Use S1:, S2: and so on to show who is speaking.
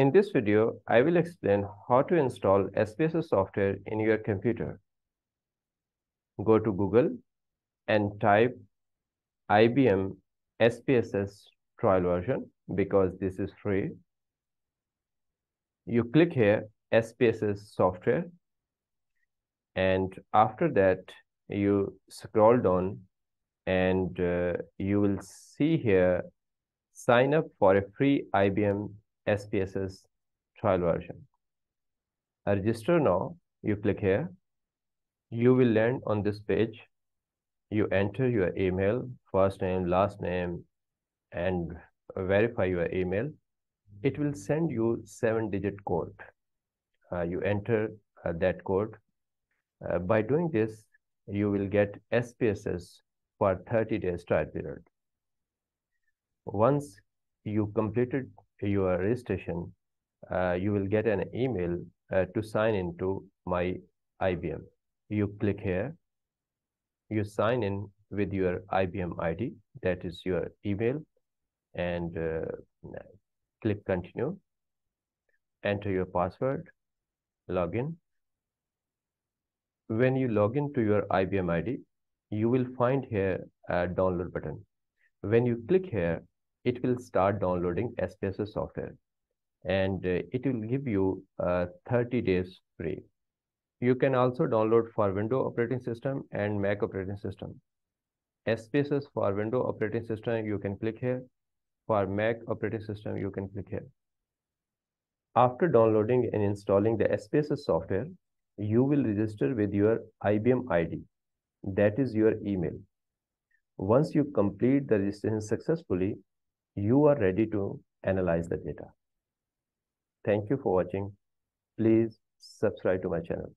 S1: In this video, I will explain how to install SPSS software in your computer. Go to Google and type IBM SPSS trial version because this is free. You click here SPSS software and after that you scroll down and uh, you will see here sign up for a free IBM SPSS trial version. Register now, you click here. You will land on this page. You enter your email, first name, last name, and verify your email. It will send you seven digit code. Uh, you enter uh, that code. Uh, by doing this, you will get SPSS for 30 days trial period. Once you completed your registration, uh, you will get an email uh, to sign into my IBM. You click here, you sign in with your IBM ID, that is your email, and uh, click continue, enter your password, login. When you log in to your IBM ID, you will find here a download button. When you click here, it will start downloading SPSS software and uh, it will give you uh, 30 days free. You can also download for Windows operating system and Mac operating system. SPSS for Windows operating system, you can click here. For Mac operating system, you can click here. After downloading and installing the SPSS software, you will register with your IBM ID. That is your email. Once you complete the registration successfully, you are ready to analyze the data. Thank you for watching. Please subscribe to my channel.